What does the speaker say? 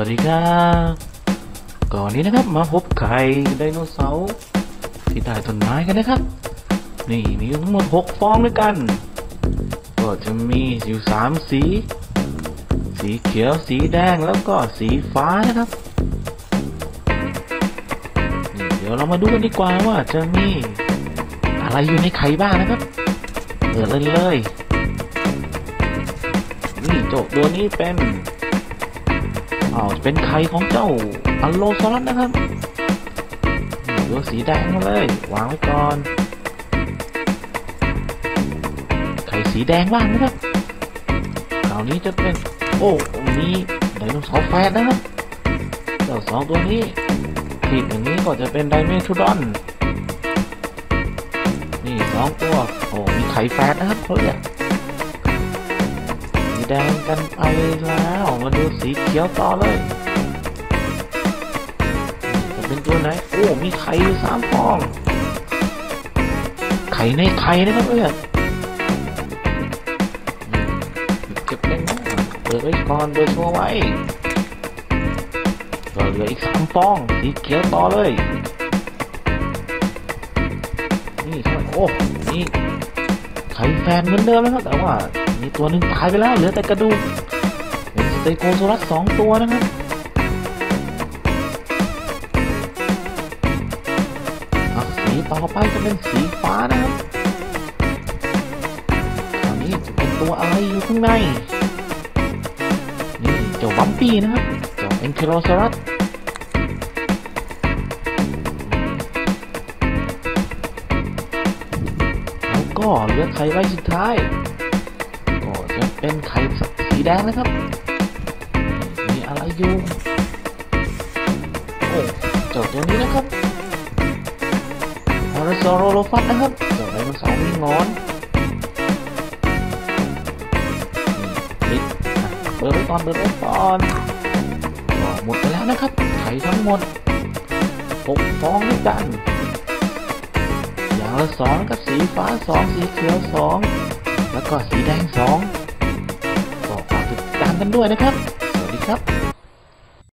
วัสดีครับก่อนนี้นะครับมาพบไข่ไดโนเสาร์ที่ใต้ต้นไม้กันนะครับ นี่มีทั้งหมดหกฟองด้วยกัน ก็จะมีอยู่สามสี สีเขียวสีแดงแล้วก็สีฟ้านะครับเดี๋ยวเรามาดูกันดีกว่าว่าจะมีอะไรอยู่ในไข่บ้างนะครับเปิดเลยเลยนี่โจกตัวนี้เป็น อ้าวเป็นไข่ของเจ้าอัลโลซอรัสนะครับนี่ตัวสีแดงมาเลย วางไว้ก่อน ไข่สีแดงบ้างนะครับคราวนี้จะเป็น โอ้มีไดโนเสาร์แฟดนะครับเจ้าสองตัวนี้ผิดอย่างนี้ก็จะเป็นไดเมทรดอน นี่สองตัว โอ้มีไข่แฟดนะครับเขาเรียก แดงกันไปแล้วมาดูสีเขียวต่อเลยจะเป็นตัวไหน โอ้ มีไข่อยู่สามฟอง ไข่ในไข่นะครับเพื่อนเก็บเป็นนะเปิดไว้ก่อนเปิดโชว์ไว้ก็เหลืออีกสามฟอง สีเขียวต่อเลย นี่ครับโอ้ นี่ ไข่แฝดเหมือนเดิมนะครับ แต่ว่ามีตัวหนึ่งตายไปแล้วเหลือแต่กระดูกเป็นสเตโกโซรัสสองตัวนะครับสีต่อไปจะเป็นสีฟ้านะครับคราวนี้จะเป็นตัวอะไรอยู่ข้างใน นี่เจ้าบัมปี้นะครับเจ้าแองคิโลซอรัส ก็เหลือไข่ใบสุดท้ายก็จะเป็นไข่สีแดงนะครับ มีอะไรอยู่โอ้เจ้าตัวนี้นะครับพาราซโรโลฟัสนะครับเจ้าไดโนเสาร์มีงอนนี่ปิดอะเปิดไว้ก่อนเปิดไว้ก่อนก็หมดไปแล้วนะครับ ไข่ทั้งหมดหกฟองด้วยกัน ละสองกับสีฟ้าสองสีเขียวสองแล้วก็สีแดงสองก็ฝากติดตามกันด้วยนะครับ สวัสดีครับ